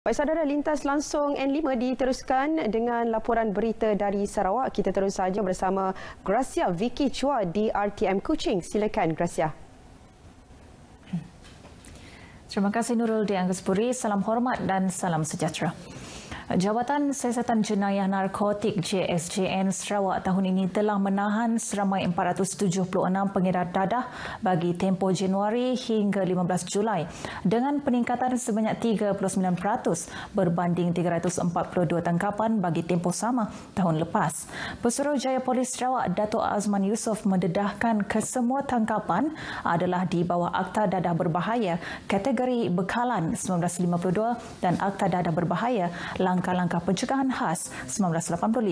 Baik saudara, lintas langsung N5 diteruskan dengan laporan berita dari Sarawak. Kita terus saja bersama Gracia Vicky Chua di RTM Kuching. Silakan Gracia. Terima kasih Nurul di. Salam hormat dan salam sejahtera. Jabatan Siasatan Jenayah Narkotik JSJN Sarawak tahun ini telah menahan seramai 476 pengedar dadah bagi tempoh Januari hingga 15 Julai dengan peningkatan sebanyak 39% berbanding 342 tangkapan bagi tempoh sama tahun lepas. Pesuruhjaya Polis Sarawak Dato' Azman Yusof mendedahkan kesemua tangkapan adalah di bawah Akta Dadah Berbahaya kategori bekalan 1952 dan Akta Dadah Berbahaya lang langkah-langkah pencegahan khas 1985.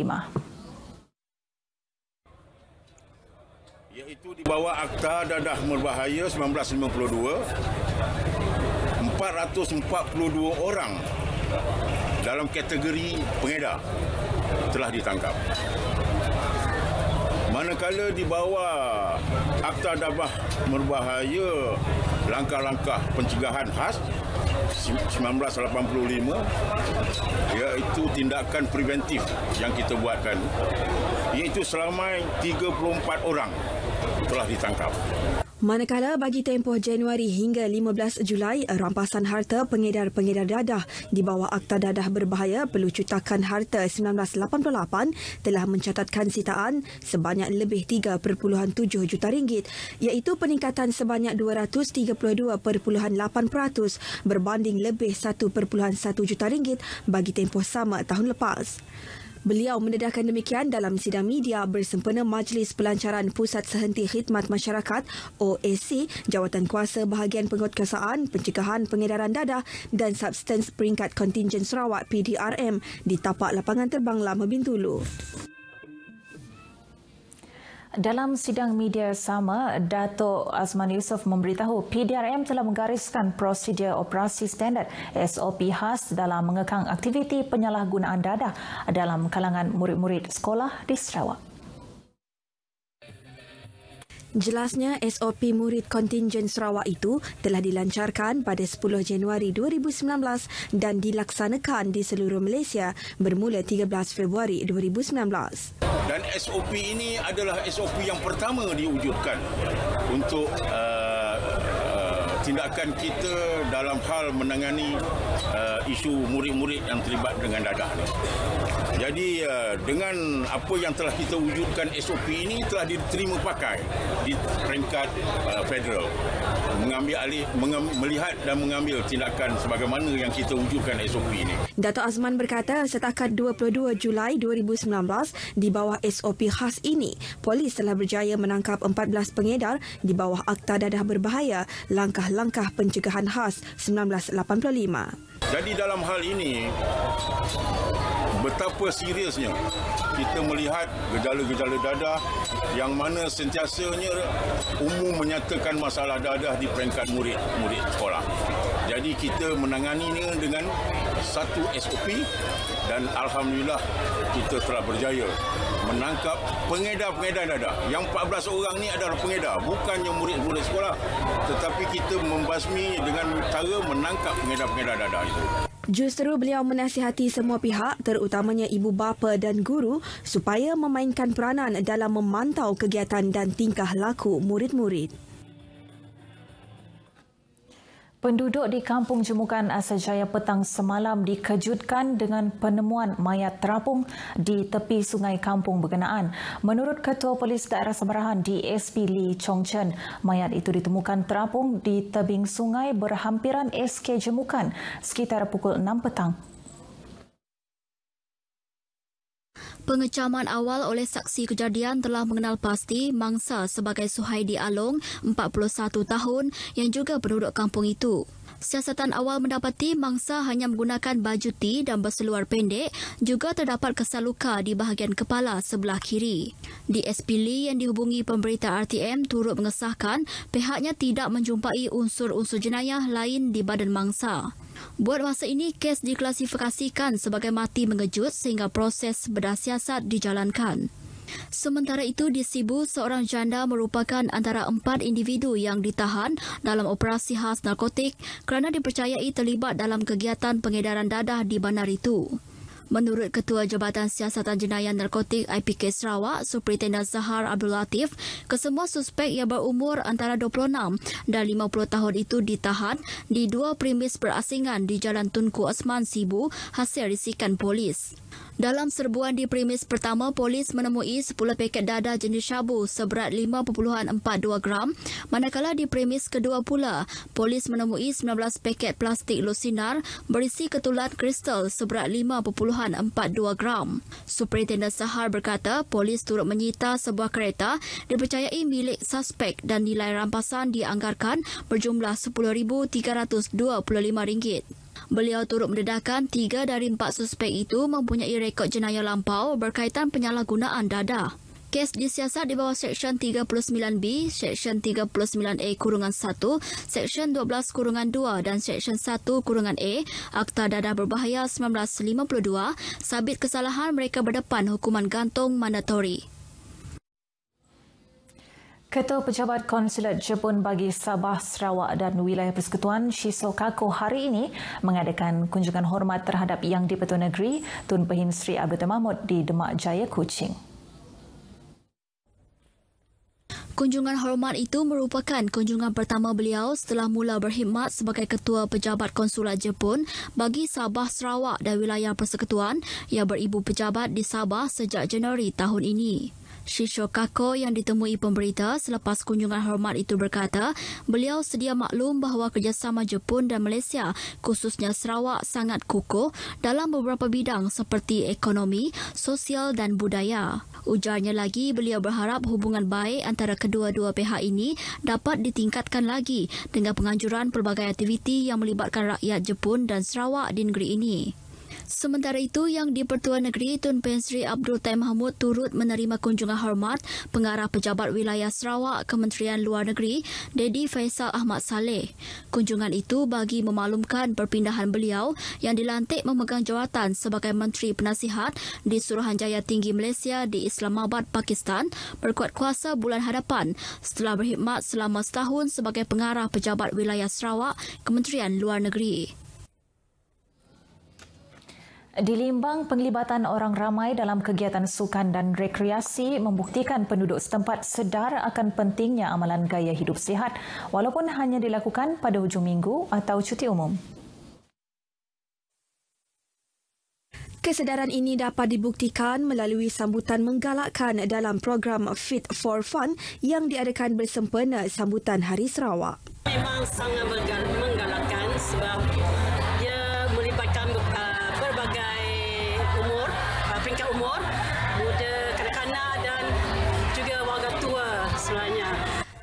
Iaitu di bawah Akta Dadah Berbahaya 1952, 442 orang dalam kategori pengedar telah ditangkap. Manakala di bawah Akta Dadah Berbahaya langkah-langkah pencegahan khas 1985 iaitu tindakan preventif yang kita buatkan iaitu selama 34 orang telah ditangkap. Manakala bagi tempoh Januari hingga 15 Julai, rampasan harta pengedar-pengedar dadah di bawah Akta Dadah Berbahaya perlu cutakan harta 1988 telah mencatatkan sitaan sebanyak lebih 3.7 juta ringgit iaitu peningkatan sebanyak 232.8% berbanding lebih 1.1 juta ringgit bagi tempoh sama tahun lepas. Beliau mendedahkan demikian dalam sidang media bersempena Majlis Pelancaran Pusat Sehenti Khidmat Masyarakat OAC Jawatan Kuasa Bahagian Penguatkuasaan Pencegahan Pengedaran Dadah dan Substance Peringkat Kontingen Sarawak PDRM di tapak lapangan terbang Lama Bintulu. Dalam sidang media sama, Dato' Azman Yusof memberitahu PDRM telah menggariskan prosedur operasi standard SOP khas dalam mengekang aktiviti penyalahgunaan dadah dalam kalangan murid-murid sekolah di Sarawak. Jelasnya SOP murid kontingen Sarawak itu telah dilancarkan pada 10 Januari 2019 dan dilaksanakan di seluruh Malaysia bermula 13 Februari 2019. Dan SOP ini adalah SOP yang pertama diwujudkan untuk uh, tindakan kita dalam hal menangani uh, isu murid-murid yang terlibat dengan dadah. Jadi uh, dengan apa yang telah kita wujudkan SOP ini telah diterima pakai di peringkat uh, federal mengambil alih melihat dan mengambil tindakan sebagaimana yang kita wujudkan SOP ini. Dato Azman berkata setakat 22 Julai 2019 di bawah SOP khas ini polis telah berjaya menangkap 14 pengedar di bawah Akta Dadah Berbahaya langkah-langkah pencegahan khas 1985. Jadi dalam hal ini betapa seriusnya kita melihat gejala-gejala dadah yang mana sentiasanya umum menyatakan masalah dadah di peringkat murid-murid sekolah. Jadi kita menanganinya dengan satu SOP dan Alhamdulillah kita telah berjaya menangkap pengedar-pengedar dadah. Yang 14 orang ni adalah pengedar, bukannya murid-murid sekolah. Tetapi kita membasmi dengan cara menangkap pengedar-pengedar dadah itu. Justru beliau menasihati semua pihak terutamanya ibu bapa dan guru supaya memainkan peranan dalam memantau kegiatan dan tingkah laku murid-murid. Penduduk di Kampung Jemukan Asajaya petang semalam dikejutkan dengan penemuan mayat terapung di tepi sungai kampung berkenaan. Menurut Ketua Polis Daerah Sabarahan DSP Lee Chong Chen, mayat itu ditemukan terapung di tebing sungai berhampiran SK Jemukan sekitar pukul 6 petang. Pengecaman awal oleh saksi kejadian telah mengenal pasti mangsa sebagai Suhaidi Along, 41 tahun yang juga penduduk kampung itu. Siasatan awal mendapati mangsa hanya menggunakan baju T dan berseluar pendek, juga terdapat kesal luka di bahagian kepala sebelah kiri. DSP Lee yang dihubungi pemberita RTM turut mengesahkan pihaknya tidak menjumpai unsur-unsur jenayah lain di badan mangsa. Buat masa ini, kes diklasifikasikan sebagai mati mengejut sehingga proses berdasiasat dijalankan. Sementara itu di Sibu, seorang janda merupakan antara empat individu yang ditahan dalam operasi khas narkotik kerana dipercayai terlibat dalam kegiatan pengedaran dadah di bandar itu. Menurut Ketua Jabatan Siasatan Jenayah Narkotik IPK Sarawak, Superintendent Zahar Abdul Latif, kesemua suspek yang berumur antara 26 dan 50 tahun itu ditahan di dua premis berasingan di Jalan Tunku Osman Sibu hasil risikan polis. Dalam serbuan di premis pertama, polis menemui 10 paket dadah jenis syabu seberat 5.42 gram, manakala di premis kedua pula, polis menemui 19 paket plastik lusinar berisi ketulan kristal seberat 5.42 gram. Superintendent Sahar berkata, polis turut menyita sebuah kereta dipercayai milik suspek dan nilai rampasan dianggarkan berjumlah RM10,325. Beliau turut mendedahkan tiga dari empat suspek itu mempunyai rekod jenayah lampau berkaitan penyalahgunaan dadah. Kes disiasat di bawah Seksyen 39B, Seksyen 39A kurungan 1, Seksyen 12 kurungan 2 dan Seksyen 1 kurungan A, Akta Dadah Berbahaya 1952, sabit kesalahan mereka berdepan hukuman gantung mandatori. Ketua Pejabat Konsulat Jepun bagi Sabah, Sarawak dan Wilayah Persekutuan Shiso Kako hari ini mengadakan kunjungan hormat terhadap Yang di-Pertua Negeri Tun Pehin Sri Abdul Mahmud di Demak Jaya, Kuching. Kunjungan hormat itu merupakan kunjungan pertama beliau setelah mula berkhidmat sebagai Ketua Pejabat Konsulat Jepun bagi Sabah, Sarawak dan Wilayah Persekutuan yang beribu pejabat di Sabah sejak Januari tahun ini. Shisho Kako yang ditemui pemberita selepas kunjungan hormat itu berkata, beliau sedia maklum bahawa kerjasama Jepun dan Malaysia, khususnya Sarawak, sangat kukuh dalam beberapa bidang seperti ekonomi, sosial dan budaya. Ujarnya lagi, beliau berharap hubungan baik antara kedua-dua pihak ini dapat ditingkatkan lagi dengan penganjuran pelbagai aktiviti yang melibatkan rakyat Jepun dan Sarawak di negeri ini. Sementara itu, yang di Pertua Negeri Tun Pen Sri Abdul Taim Mahmud turut menerima kunjungan hormat pengarah pejabat wilayah Sarawak Kementerian Luar Negeri, Dedi Faisal Ahmad Saleh. Kunjungan itu bagi memaklumkan perpindahan beliau yang dilantik memegang jawatan sebagai Menteri Penasihat di Suruhanjaya Tinggi Malaysia di Islamabad, Pakistan berkuat kuasa bulan hadapan setelah berkhidmat selama setahun sebagai pengarah pejabat wilayah Sarawak Kementerian Luar Negeri. Di Limbang, penglibatan orang ramai dalam kegiatan sukan dan rekreasi membuktikan penduduk setempat sedar akan pentingnya amalan gaya hidup sihat walaupun hanya dilakukan pada hujung minggu atau cuti umum. Kesedaran ini dapat dibuktikan melalui sambutan menggalakkan dalam program Fit for Fun yang diadakan bersempena sambutan Hari Sarawak. Memang sangat menggalakkan sebab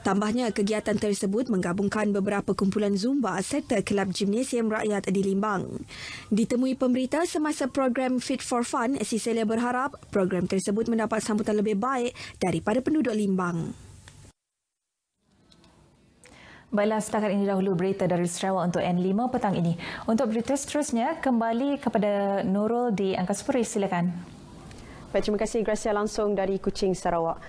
Tambahnya, kegiatan tersebut menggabungkan beberapa kumpulan Zumba serta kelab gimnasium rakyat di Limbang. Ditemui pemberita semasa program Fit for Fun, Siselia berharap program tersebut mendapat sambutan lebih baik daripada penduduk Limbang. Baiklah, setakat ini dahulu berita dari Sarawak untuk N5 petang ini. Untuk berita seterusnya, kembali kepada Nurul di Angkasa Puri. Silakan. Baik, terima kasih Gracia langsung dari Kuching, Sarawak.